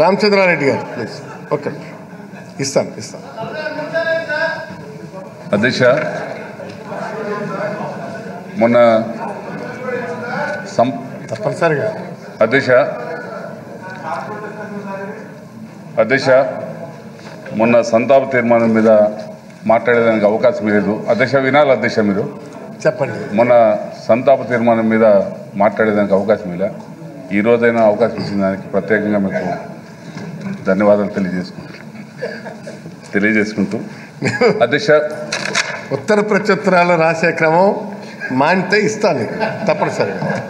రామచంద్రారెడ్డి గారు. Please okay ఇస్తాను ఇస్తాను. అధ్యక్ష మొన్న సం తప్పనిసరిగా. అధ్యక్ష అధ్యక్ష మొన్న సంతాప తీర్మానం మీద మాట్లాడేదానికి అవకాశం లేదు. అధ్యక్ష వినాలి అధ్యక్ష మీరు. చెప్పండి. మొన్న సంతాప తీర్మానం మీద మాట్లాడేదానికి అవకాశం ఇలా. ఈ రోజైనా అవకాశం ఇచ్చిన దానికి ప్రత్యేకంగా మీకు ధన్యవాదాలు తెలియజేసుకుంటూ. తెలియజేసుకుంటూ. అధ్యక్ష. ఉత్తర ప్రత్యుత్తరాలు రాసే క్రమం మానితే ఇస్తాను. తప్పనిసరిగా.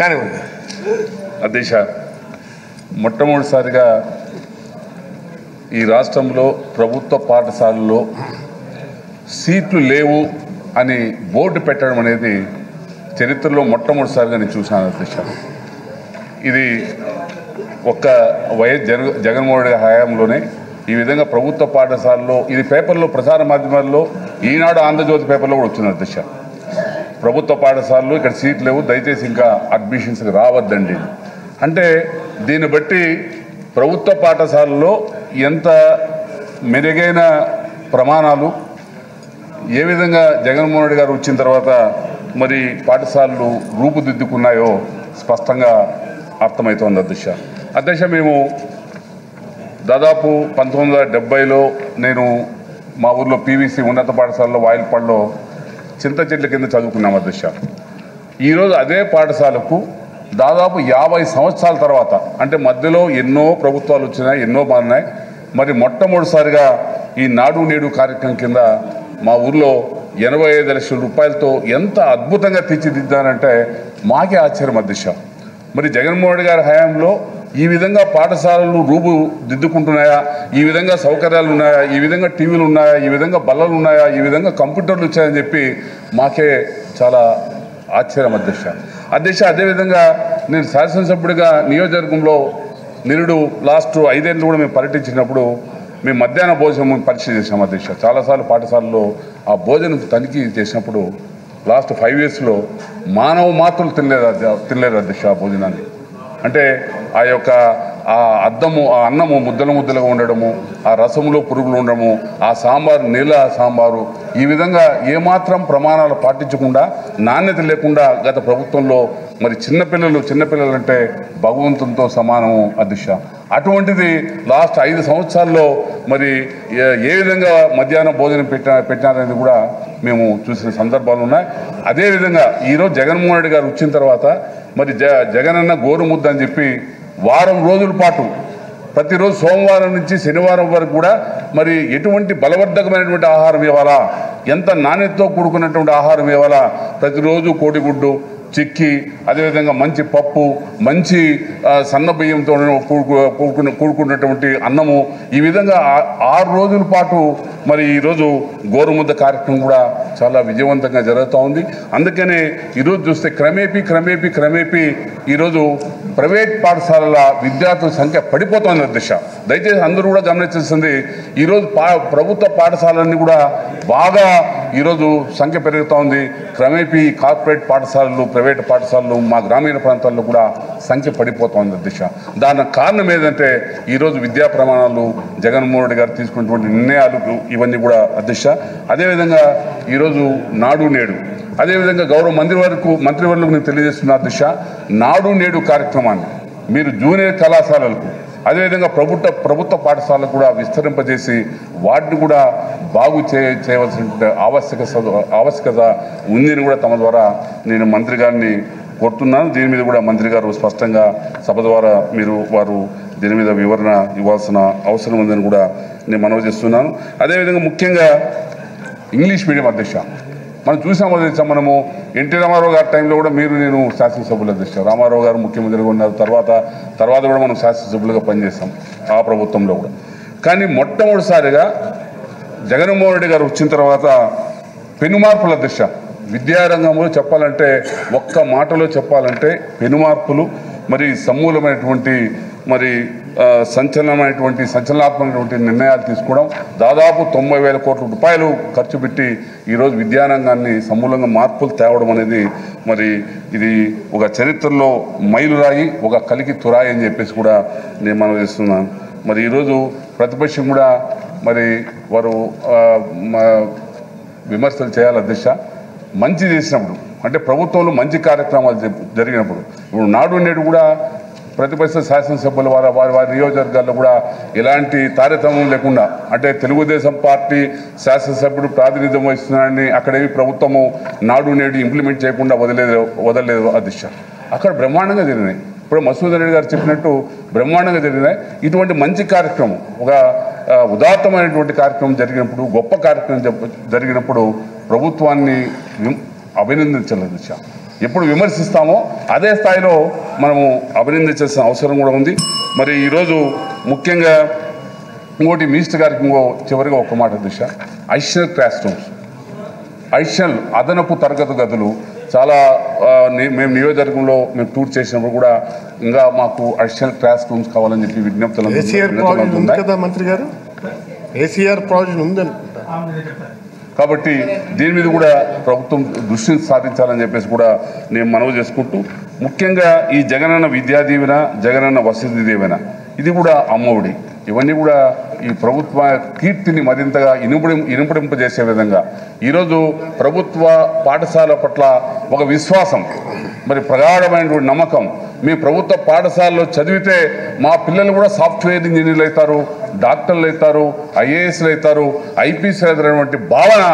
కానివ్వండి. అధ్యక్ష మొట్టమొదటిసారిగా ఈ రాష్ట్రంలో ప్రభుత్వ పాఠశాలల్లో సీట్లు లేవు అని బోర్డు పెట్టడం అనేది చరిత్రలో మొట్టమొదటిసారిగా నేను చూశాను అధ్యక్ష. ఇది ఒక్క వైఎస్ జగ జగన్మోహన్ రెడ్డి హయాంలోనే ఈ విధంగా ప్రభుత్వ పాఠశాలలో ఇది పేపర్లో ప్రసార మాధ్యమాల్లో ఈనాడు ఆంధ్రజ్యోతి పేపర్లో కూడా వచ్చింది అధ్యక్ష. ప్రభుత్వ పాఠశాలలు ఇక్కడ సీట్లు లేవు దయచేసి ఇంకా అడ్మిషన్స్కి రావద్దండి. అంటే దీన్ని బట్టి ప్రభుత్వ పాఠశాలలో ఎంత మెరుగైన ప్రమాణాలు ఏ విధంగా జగన్మోహన్ రెడ్డి గారు వచ్చిన తర్వాత మరి పాఠశాలలు రూపుదిద్దుకున్నాయో స్పష్టంగా అర్థమవుతోంది అధ్యక్ష. అధ్యక్ష మేము దాదాపు పంతొమ్మిది వందల డెబ్బైలో నేను మా ఊర్లో పీవీసీ ఉన్నత పాఠశాలలో వాయిల్పాడులో చింత చెట్ల కింద చదువుకున్నాం అధ్యక్ష. ఈరోజు అదే పాఠశాలకు దాదాపు యాభై సంవత్సరాల తర్వాత అంటే మధ్యలో ఎన్నో ప్రభుత్వాలు వచ్చినాయి ఎన్నో మారినాయి. మరి మొట్టమొదటిసారిగా ఈ నాడు నేడు కార్యక్రమం కింద మా ఊర్లో ఎనభై ఐదు లక్షల రూపాయలతో ఎంత అద్భుతంగా తీర్చిదిద్దానంటే మాకే ఆశ్చర్యం అధ్యక్ష. మరి జగన్మోహన్ రెడ్డి గారి హయాంలో ఈ విధంగా పాఠశాలలు రూపు దిద్దుకుంటున్నాయా? ఈ విధంగా సౌకర్యాలు ఉన్నాయా? ఈ విధంగా టీవీలు ఉన్నాయా? ఈ విధంగా బల్లలు ఉన్నాయా? ఈ విధంగా కంప్యూటర్లు వచ్చాయని చెప్పి మాకే చాలా ఆశ్చర్యం అధ్యక్ష. అధ్యక్ష అదేవిధంగా నేను శాసనసభ్యుడిగా నియోజకవర్గంలో నిరుడు లాస్ట్ ఐదేళ్ళు కూడా మేము పర్యటించినప్పుడు మేము మధ్యాహ్న భోజనం పరీక్ష చేసాం అధ్యక్ష. చాలాసార్లు పాఠశాలలో ఆ భోజనం తనిఖీ చేసినప్పుడు లాస్ట్ ఫైవ్ ఇయర్స్లో మానవ మాత్రలు తినలేదు అధ్య- తినలేరు అధ్యక్ష ఆ భోజనాన్ని. అంటే ఆ యొక్క ఆ అద్దము ఆ అన్నము ముద్దలు ముద్దలుగా ఉండడము ఆ రసములో పురుగులు ఉండడము ఆ సాంబారు నీళ్ళ సాంబారు ఈ విధంగా ఏమాత్రం ప్రమాణాలు పాటించకుండా నాణ్యత లేకుండా గత ప్రభుత్వంలో మరి చిన్నపిల్లలు చిన్నపిల్లలు అంటే భగవంతునితో సమానము అధ్యక్ష అటువంటిది లాస్ట్ ఐదు సంవత్సరాల్లో మరి ఏ- ఏ విధంగా మధ్యాహ్నం భోజనం పెట్టిన పెట్టినారనేది కూడా మేము చూసిన సందర్భాలు ఉన్నాయి. అదేవిధంగా ఈరోజు జగన్మోహన్ రెడ్డి గారు వచ్చిన తర్వాత మరి జ జగనన్న గోరుముద్ద అని చెప్పి వారం రోజుల పాటు ప్రతిరోజు సోమవారం నుంచి శనివారం వరకు కూడా మరి ఎటువంటి బలవర్ధకమైనటువంటి ఆహారం ఇవ్వాలా? ఎంత నాణ్యతతో కూడుకున్నటువంటి ఆహారం ఇవ్వాలా? ప్రతిరోజు కోడిగుడ్డు చిక్కి అదేవిధంగా మంచి పప్పు మంచి సన్న బియ్యంతో కూడుకు కూడుకున్న కూడుకున్నటువంటి అన్నము. ఈ విధంగా ఆరు రోజుల పాటు మరి ఈరోజు గోరుముద్ద కార్యక్రమం కూడా చాలా విజయవంతంగా జరుగుతూ ఉంది. అందుకనే ఈరోజు చూస్తే క్రమేపీ క్రమేపీ క్రమేపీ ఈరోజు ప్రైవేట్ పాఠశాలల విద్యార్థుల సంఖ్య పడిపోతోంది దిశ. దయచేసి అందరూ కూడా గమనించాల్సింది ఈరోజు పా ప్రభుత్వ పాఠశాలన్నీ కూడా బాగా ఈరోజు సంఖ్య పెరుగుతూ ఉంది క్రమేపీ కార్పొరేట్ పాఠశాలలు ప్రైవేట్ పాఠశాలలు మా గ్రామీణ ప్రాంతాల్లో కూడా సంఖ్య పడిపోతోంది దిశ. దానికి కారణం ఏంటంటే ఈరోజు విద్యా ప్రమాణాలు జగన్మోహన్ రెడ్డి గారు తీసుకున్నటువంటి నిర్ణయాలు ఇవన్నీ కూడా అధ్యక్ష అదేవిధంగా ఈరోజు నాడు నేడు. అదేవిధంగా గౌరవ మంత్రి వరకు మంత్రివర్లకు నేను తెలియజేస్తున్న అధ్యక్ష నాడు నేడు కార్యక్రమాన్ని. మీరు జూనియర్ కళాశాలలకు అదేవిధంగా ప్రభుత్వ ప్రభుత్వ పాఠశాలకు కూడా విస్తరింపజేసి వాటిని కూడా బాగు చే చేయవలసిన ఆవశ్యక ఆవశ్యకత ఉందని కూడా తమ ద్వారా నేను మంత్రి గారిని కోరుతున్నాను. దీని మీద కూడా మంత్రి గారు స్పష్టంగా సభ ద్వారా మీరు వారు దీని మీద వివరణ ఇవ్వాల్సిన అవసరం ఉందని కూడా నేను మనవి చేస్తున్నాను. అదేవిధంగా ముఖ్యంగా ఇంగ్లీష్ మీడియం అధ్యక్ష మనం చూసాము అధ్యక్ష మనము ఎన్టీ రామారావు గారి టైంలో కూడా మీరు నేను శాసనసభ్యులు అధ్యక్ష రామారావు గారు ముఖ్యమంత్రిగా ఉన్నారు తర్వాత తర్వాత కూడా మనం శాసనసభ్యులుగా పనిచేస్తాం ఆ ప్రభుత్వంలో కూడా. కానీ మొట్టమొదటిసారిగా జగన్మోహన్ రెడ్డి గారు వచ్చిన తర్వాత పెనుమార్పుల దిశ విద్యారంగంలో చెప్పాలంటే ఒక్క మాటలో చెప్పాలంటే పెనుమార్పులు మరి సమూలమైనటువంటి మరి సంచలనమైనటువంటి సంచలనాత్మకమైనటువంటి నిర్ణయాలు తీసుకోవడం దాదాపు తొంభై వేల కోట్ల రూపాయలు ఖర్చు పెట్టి ఈరోజు విద్యారంగాన్ని సమూలంగా మార్పులు తేవడం అనేది మరి ఇది ఒక చరిత్రలో మైలురాయి ఒక కలికి తురాయి అని చెప్పేసి కూడా నేను మనం చేస్తున్నాను. మరి ఈరోజు ప్రతిపక్షం కూడా మరి వారు విమర్శలు చేయాలి అధ్యక్ష మంచి చేసినప్పుడు అంటే ప్రభుత్వంలో మంచి కార్యక్రమాలు జరిగినప్పుడు ఇప్పుడు నాడు నేడు కూడా ప్రతిపక్ష శాసనసభ్యులు వారి వారి వారి నియోజకవర్గాల్లో కూడా ఎలాంటి తారతమ్యం లేకుండా అంటే తెలుగుదేశం పార్టీ శాసనసభ్యుడు ప్రాతినిధ్యం వహిస్తున్నాడని అక్కడేవి ప్రభుత్వము నాడు నేడు ఇంప్లిమెంట్ చేయకుండా వదిలేదు వదలలేదు అధ్యక్ష. అక్కడ బ్రహ్మాండంగా జరిగినాయి. ఇప్పుడు మసూద్ రెడ్డి గారు చెప్పినట్టు బ్రహ్మాండంగా జరిగినాయి. ఇటువంటి మంచి కార్యక్రమం ఒక ఉదాత్తమైనటువంటి కార్యక్రమం జరిగినప్పుడు గొప్ప కార్యక్రమం జరిగినప్పుడు ప్రభుత్వాన్ని విమ్- అభినందించాలి అధ్యక్ష. ఎప్పుడు విమర్శిస్తామో అదే స్థాయిలో మనము అభినందించాల్సిన అవసరం కూడా ఉంది. మరి ఈరోజు ముఖ్యంగా ఇంకోటి మినిస్టర్ గారికి ఇంకో చివరిగా ఒక మాట దిశ. ఐషనల్ క్లాస్ రూమ్స్ ఐషనల్ అదనపు తరగతి గదులు. చాలా మేము నియోజకవర్గంలో మేము టూర్ చేసినప్పుడు కూడా ఇంకా మాకు అడిషనల్ క్లాస్ రూమ్స్ కావాలని చెప్పి విజ్ఞప్తులు అందు- ఏసీఆర్ విజ్ఞప్తులు ప్రాజెక్ట్ ఉంది అందుతున్నాయి. కదా మంత్రి గారు? ఏసీఆర్ ప్రాజెక్ట్ ఉంది అనుకుంటా కాబట్టి దీని మీద కూడా ప్రభుత్వం దృష్టిని సాధించాలని చెప్పేసి కూడా నేను మనవి చేసుకుంటూ ముఖ్యంగా ఈ జగనన్న విద్యా దీవెన జగనన్న వసతి దీవెన ఇది కూడా అమ్మఒడి. ఇవన్నీ కూడా ఈ ప్రభుత్వ కీర్తిని మరింతగా ఇనుపడి ఇనుపడింపజేసే విధంగా. ఈరోజు ప్రభుత్వ పాఠశాల పట్ల ఒక విశ్వాసం మరి ప్రగాఢమైనటువంటి నమ్మకం మీ ప్రభుత్వ పాఠశాలలో చదివితే మా పిల్లలు కూడా సాఫ్ట్వేర్ ఇంజనీర్లు అవుతారు డాక్టర్లు అవుతారు ఐఏఎస్లు అవుతారు ఐపీఎస్లు అవుతారనేటువంటి భావన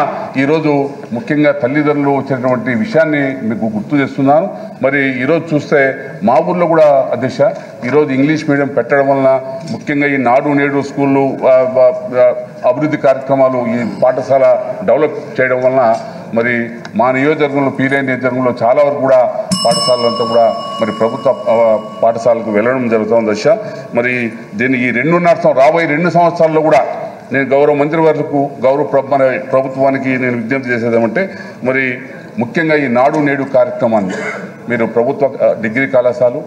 ఈరోజు ముఖ్యంగా తల్లిదండ్రులు వచ్చినటువంటి విషయాన్ని మీకు గుర్తు చేస్తున్నాను. మరి ఈరోజు చూస్తే మా ఊర్లో కూడా అధ్యక్ష ఈరోజు ఇంగ్లీష్ మీడియం పెట్టడం వలన ముఖ్యంగా ఈ నాడు నేడు స్కూళ్ళు అభివృద్ధి కార్యక్రమాలు ఈ పాఠశాల డెవలప్ చేయడం వలన మరి మా నియోజకవర్గంలో పీలే నియోజకవర్గంలో చాలా వరకు కూడా పాఠశాలలంతా కూడా మరి ప్రభుత్వ పాఠశాలకు వెళ్ళడం జరుగుతుంది దశ. మరి దీన్ని ఈ రెండున్నర సంవత్సరం రాబోయే రెండు సంవత్సరాల్లో కూడా నేను గౌరవ మంత్రివర్లకు గౌరవ ప్రభుత్వానికి నేను విజ్ఞప్తి చేసేదేమంటే మరి ముఖ్యంగా ఈ నాడు నేడు కార్యక్రమాన్ని మీరు ప్రభుత్వ డిగ్రీ కళాశాలలు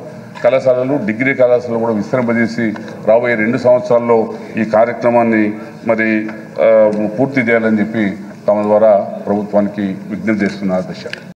కళాశాలలు డిగ్రీ కళాశాలలు కూడా విస్తరింపజేసి రాబోయే రెండు సంవత్సరాల్లో ఈ కార్యక్రమాన్ని మరి పూర్తి చేయాలని చెప్పి తమ ద్వారా ప్రభుత్వానికి విజ్ఞప్తి చేస్తున్నారు దశ.